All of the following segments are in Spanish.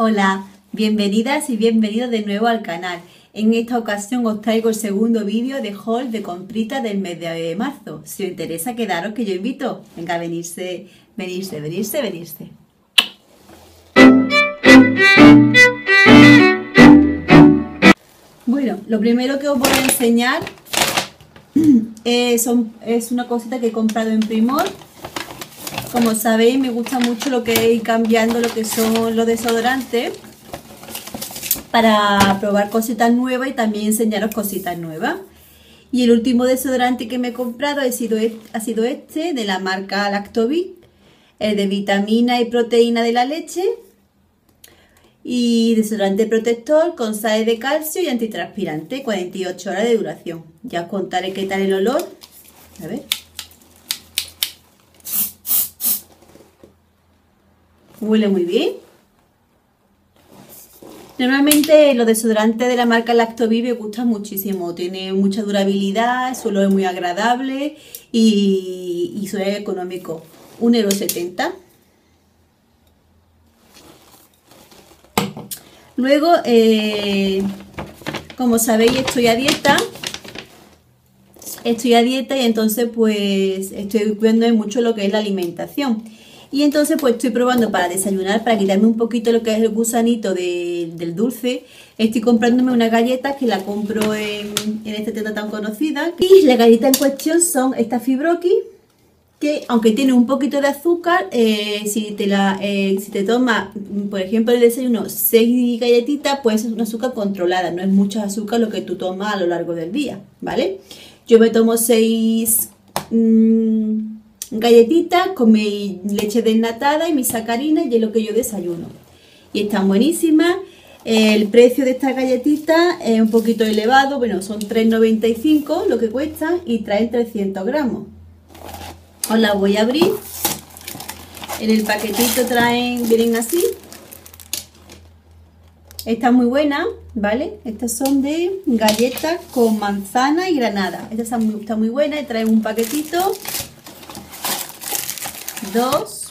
Hola, bienvenidas y bienvenidos de nuevo al canal. En esta ocasión os traigo el segundo vídeo de haul de comprita del mes de marzo. Si os interesa, quedaros que yo invito. Venga, venirse, venirse, venirse, venirse. Bueno, lo primero que os voy a enseñar es, es una cosita que he comprado en Primor como sabéis, me gusta mucho lo que es ir cambiando lo que son los desodorantes para probar cositas nuevas y también enseñaros cositas nuevas. Y el último desodorante que me he comprado ha sido este, ha sido este de la marca Lactovit, el de vitamina y proteína de la leche. Y desodorante protector con sal de calcio y antitranspirante, 48 horas de duración. Ya os contaré qué tal el olor. A ver. Huele muy bien. Normalmente los desodorantes de la marca Lactovive gustan muchísimo. Tiene mucha durabilidad, su olor es muy agradable y, y es económico. 1,70€. Luego, eh, como sabéis, estoy a dieta. Estoy a dieta y entonces pues estoy cuidando mucho lo que es la alimentación. Y entonces pues estoy probando para desayunar, para quitarme un poquito lo que es el gusanito del dulce. Estoy comprándome unas galletas que la compro en, esta tienda tan conocida. Y las galletas en cuestión son estas Fibroki, que aunque tiene un poquito de azúcar, eh, si, te la, eh, si te tomas, por ejemplo, el desayuno 6 galletitas, pues es una azúcar controlada, no es mucho azúcar lo que tú tomas a lo largo del día, ¿vale? Yo me tomo 6 galletitas con mi leche desnatada y mi sacarina y es lo que yo desayuno. Y están buenísimas. El precio de estas galletitas es un poquito elevado, bueno, son 3,95 lo que cuestan y traen 300 gramos. Os las voy a abrir. En el paquetito traen, vienen así. Están muy buenas, ¿vale? Estas son de galletas con manzana y granada. Estas están muy, están muy buenas y traen un paquetito 2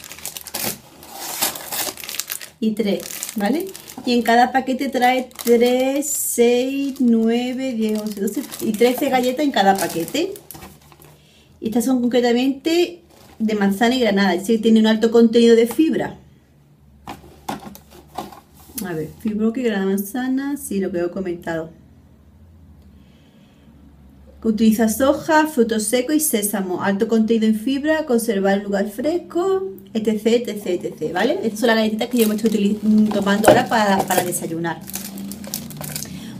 y 3, ¿vale? Y en cada paquete trae 3, 6, 9, 10, 11, 12 y 13 galletas en cada paquete. Estas son concretamente de manzana y granada, es decir, tiene un alto contenido de fibra. A ver, fibra que granada manzana, sí, lo que he comentado. Utiliza soja, frutos secos y sésamo, alto contenido en fibra, conservar el lugar fresco, etc, etc, etc, ¿vale? Estas son las galletitas que yo me estoy tomando ahora para, desayunar.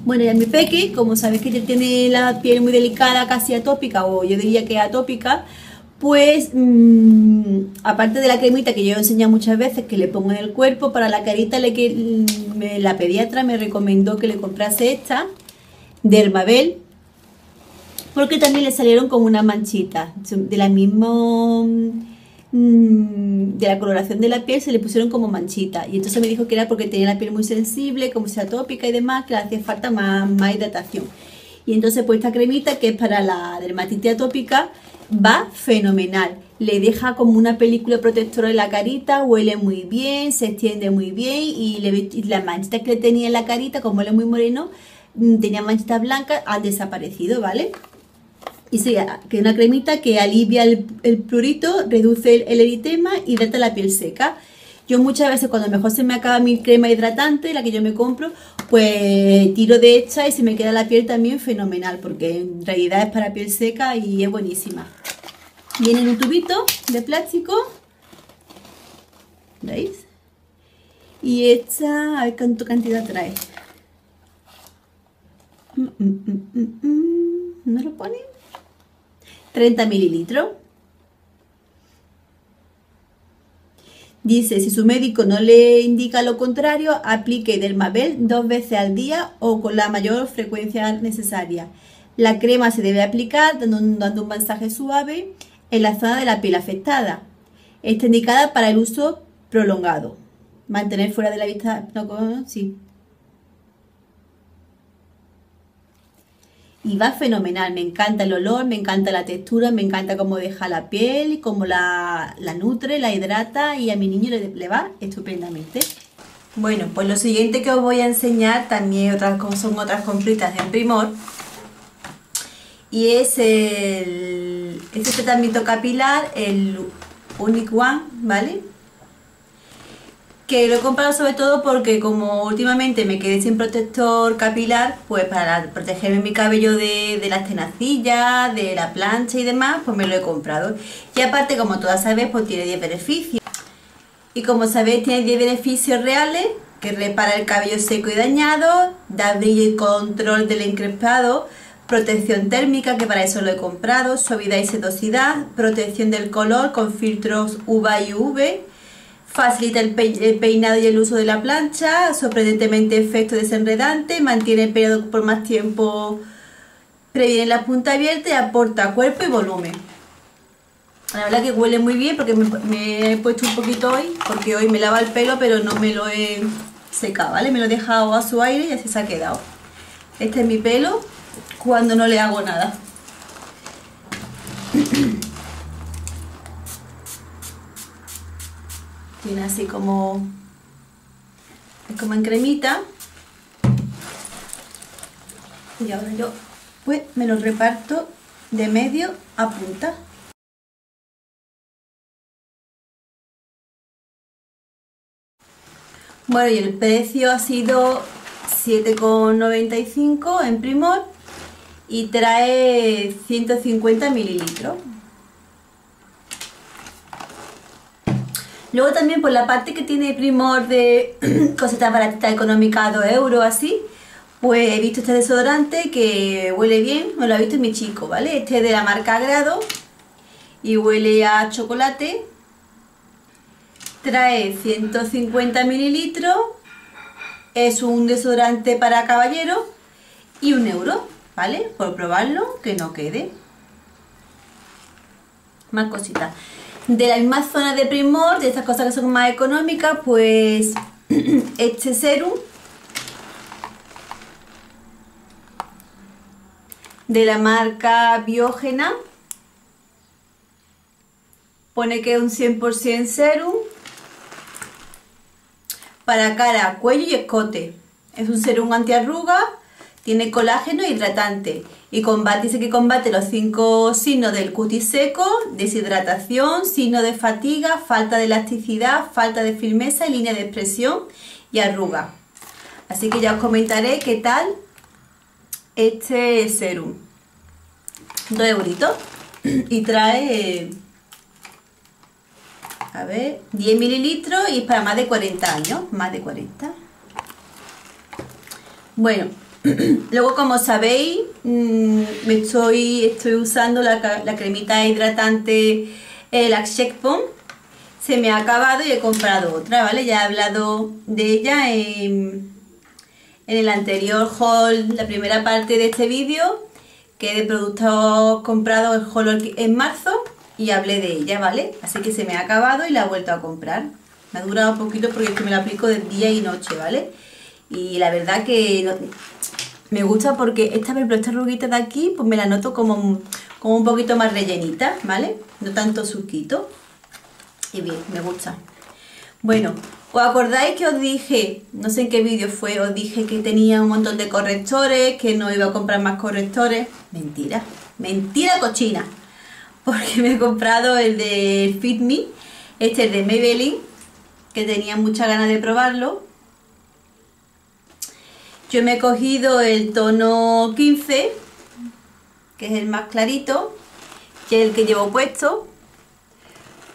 Bueno, y a mi peque, como sabéis que tiene la piel muy delicada, casi atópica, o yo diría que atópica, pues mm, aparte de la cremita que yo he enseñado muchas veces que le pongo en el cuerpo, para la carita le que mm, la pediatra me recomendó que le comprase esta, Dermabel, porque también le salieron como una manchita de la misma mm, de la coloración de la piel se le pusieron como manchita. Y entonces me dijo que era porque tenía la piel muy sensible como sea atópica y demás que le hacía falta más, hidratación. Y entonces pues esta cremita que es para la dermatitis atópica va fenomenal. Le deja como una película protectora en la carita, huele muy bien, se extiende muy bien y, le, las manchitas que tenía en la carita, como él es muy moreno, mm, tenía manchitas blancas, han desaparecido, ¿vale? Y sí, que una cremita que alivia el, el prurito, reduce el, eritema y hidrata la piel seca. Yo muchas veces cuando mejor se me acaba mi crema hidratante, la que yo me compro, pues tiro de esta y se me queda la piel también fenomenal, porque en realidad es para piel seca y es buenísima. Viene en un tubito de plástico, ¿veis? Y esta, a ver cuánto cantidad trae. Mm, mm, mm, ¿No lo pone? 30 mililitros. Dice, si su médico no le indica lo contrario, aplique Dermabel dos veces al día o con la mayor frecuencia necesaria. La crema se debe aplicar dando un, dando masaje suave en la zona de la piel afectada. Está indicada para el uso prolongado. Mantener fuera de la vista, no, sí, y va fenomenal. Me encanta el olor, me encanta la textura, me encanta cómo deja la piel, cómo la, nutre, la hidrata y a mi niño le, va estupendamente. Bueno, pues lo siguiente que os voy a enseñar también otras, son otras compritas en Primor y es el, este tratamiento capilar, el Unique One, ¿vale? Que lo he comprado sobre todo porque como últimamente me quedé sin protector capilar, pues para protegerme mi cabello de, las tenacillas, de la plancha y demás, pues me lo he comprado. Y aparte, como todas sabéis, pues tiene 10 beneficios. Y como sabéis, tiene 10 beneficios reales, que repara el cabello seco y dañado, da brillo y control del encrespado, protección térmica, que para eso lo he comprado, suavidad y sedosidad, protección del color con filtros UVA y UV, facilita el, peinado y el uso de la plancha, sorprendentemente efecto desenredante, mantiene el pelo por más tiempo, previene la punta abierta y aporta cuerpo y volumen. La verdad que huele muy bien porque me, he puesto un poquito hoy, porque hoy me lava el pelo, pero no me lo he secado, ¿vale? Me lo he dejado a su aire y así se ha quedado. Este es mi pelo cuando no le hago nada. Así como... Como en cremita. Y ahora yo pues me lo reparto de medio a punta. Bueno, y el precio ha sido 7,95 en Primor y trae 150 mililitros. Luego también por la parte que tiene Primor de cositas baratitas económicas, 2 euros así, pues he visto este desodorante que huele bien, me lo ha visto mi chico, ¿vale? Este es de la marca Grado y huele a chocolate trae 150 mililitros, es un desodorante para caballero y un euro, ¿vale? Por probarlo, que no quede. Más cositas. De la misma zona de Primor, de estas cosas que son más económicas, pues este serum de la marca Biogena pone que es un 100% serum para cara, cuello y escote. Es un serum antiarruga, tiene colágeno hidratante y combate, dice que combate los cinco signos del cutis seco, deshidratación, signo de fatiga, falta de elasticidad, falta de firmeza línea de expresión y arruga. Así que ya os comentaré qué tal este serum. Dos euritos y trae a ver, 10 mililitros y es para más de 40 años, más de 40. Bueno, luego como sabéis, mm, me estoy, estoy usando la, cremita hidratante, el Pom. Se me ha acabado y he comprado otra, ¿vale? Ya he hablado de ella en, en el anterior haul, la primera parte de este vídeo, que de productos comprados el haul en marzo y hablé de ella, ¿vale? Así que se me ha acabado y la he vuelto a comprar. Me ha durado un poquito porque es que me la aplico de día y noche, ¿vale? Y la verdad que me gusta porque esta, vez esta ruguita de aquí, pues me la noto como, como un poquito más rellenita, ¿vale? No tanto suquito. Y bien, me gusta. Bueno, ¿os acordáis que os dije, no sé en qué vídeo fue, os dije que tenía un montón de correctores, que no iba a comprar más correctores? Mentira, mentira cochina porque me he comprado el de Fit Me, este es de Maybelline, que tenía muchas ganas de probarlo. Yo me he cogido el tono 15, que es el más clarito, que es el que llevo puesto,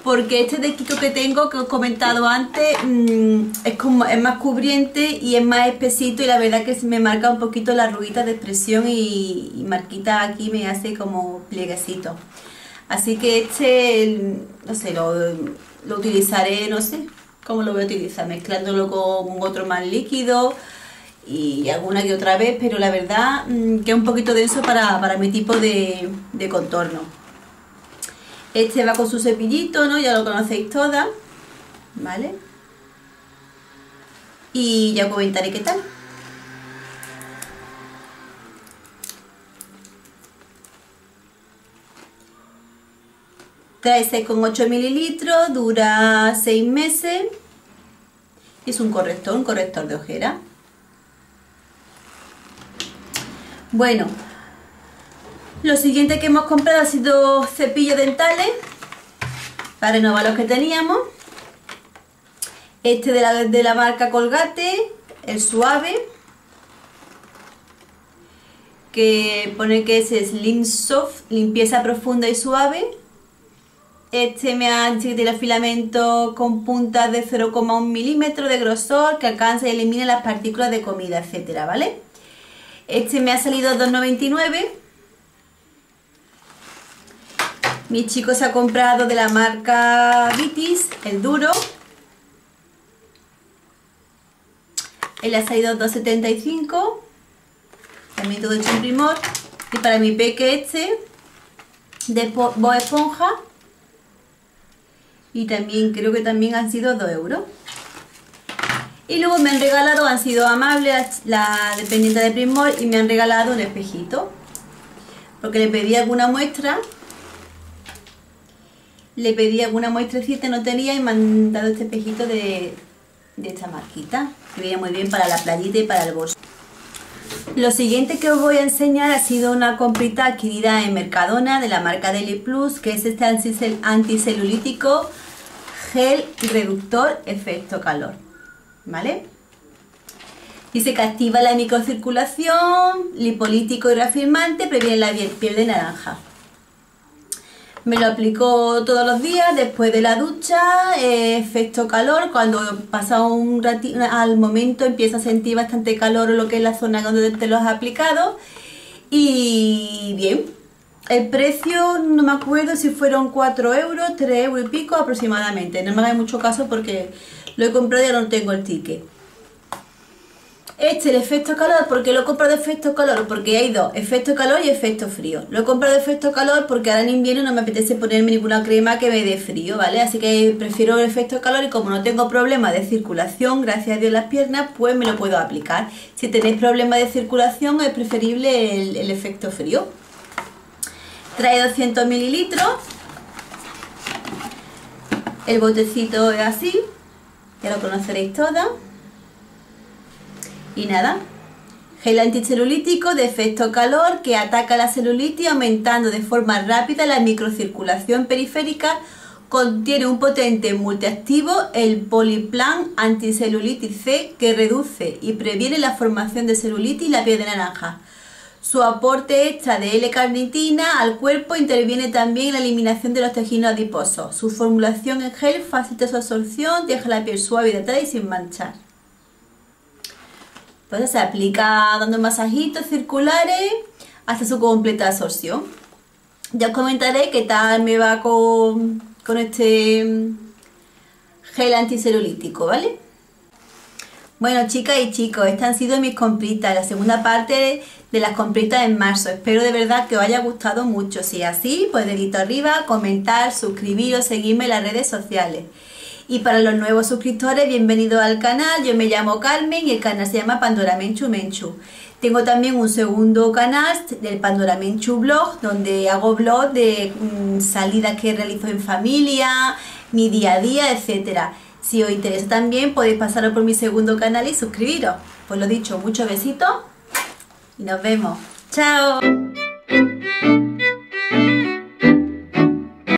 porque este de Kiko que tengo, que os he comentado antes, mm, es, como, es más cubriente y es más espesito y la verdad que me marca un poquito la ruguita de expresión y, y marquita aquí me hace como plieguecito. Así que este, no sé, lo, utilizaré, no sé cómo lo voy a utilizar, mezclándolo con otro más líquido y alguna que otra vez, pero la verdad mm, que es un poquito denso para, para mi tipo de, de contorno. Este va con su cepillito, ¿no? Ya lo conocéis todas, ¿vale? Y ya comentaré qué tal. Trae 6,8 mililitros, dura 6 meses Es un corrector, un corrector de ojera. Bueno, lo siguiente que hemos comprado ha sido cepillos dentales para renovar los que teníamos. Este de la, de la marca Colgate, el suave, que pone que es Slim Soft, limpieza profunda y suave. Este me ha dicho que tiene filamento con puntas de 0,1 milímetro de grosor que alcanza y elimina las partículas de comida, etcétera, ¿vale? Este me ha salido 2,99. Mi chico se ha comprado de la marca Vitis, el duro. Él ha salido 2,75. También todo hecho en primor. Y para mi peque este, de Boa Esponja. Y también creo que también han sido 2 euros. Y luego me han regalado, han sido amables la, dependiente de Primor y me han regalado un espejito. Porque le pedí alguna muestra. Le pedí alguna muestrecita, no tenía y me han dado este espejito de, de esta marquita. Que viene muy bien para la playita y para el bolso. Lo siguiente que os voy a enseñar ha sido una comprita adquirida en Mercadona de la marca Deli Plus, que es este anticelulítico gel reductor efecto calor. ¿Vale? Dice que activa la microcirculación, lipolítico y reafirmante, previene la piel de naranja. Me lo aplico todos los días después de la ducha, eh, efecto calor, cuando pasa un ratito, al momento empieza a sentir bastante calor lo que es la zona donde te lo has aplicado. Y bien, el precio no me acuerdo si fueron 4 euros, 3 euros y pico aproximadamente. No me hagáis mucho caso porque lo he comprado y ya no tengo el ticket. Este, el efecto calor, ¿por qué lo he comprado de efecto calor? Porque hay dos, efecto calor y efecto frío. Lo he comprado de efecto calor porque ahora en invierno no me apetece ponerme ninguna crema que me dé frío, ¿vale? Así que prefiero el efecto calor y como no tengo problema de circulación, gracias a Dios las piernas, pues me lo puedo aplicar. Si tenéis problema de circulación es preferible el, el efecto frío. Trae 200 mililitros. El botecito es así, ya lo conoceréis todos. Y nada, gel anticelulítico de efecto calor que ataca la celulitis aumentando de forma rápida la microcirculación periférica. Contiene un potente multiactivo, el Poliplan Anticelulitis C, que reduce y previene la formación de celulitis y la piel de naranja. Su aporte extra de L-carnitina al cuerpo interviene también en la eliminación de los tejidos adiposos. Su formulación en gel facilita su absorción, deja la piel suave, hidratada y sin manchar. Entonces se aplica dando masajitos circulares hasta su completa absorción. Ya os comentaré qué tal me va con, con este gel anticelulítico, ¿vale? Bueno, chicas y chicos, estas han sido mis compritas, la segunda parte de las compritas en marzo. Espero de verdad que os haya gustado mucho. Si es así, pues dedito arriba, comentar, suscribiros, seguirme en las redes sociales. Y para los nuevos suscriptores, bienvenidos al canal. Yo me llamo Carmen y el canal se llama Pandora Menchu Menchu. Tengo también un segundo canal del Pandora Menchu Blog, donde hago blog de mm, salidas que realizo en familia, mi día a día, etcétera. Si os interesa también podéis pasaros por mi segundo canal y suscribiros. Pues lo dicho, muchos besitos y nos vemos. ¡Chao!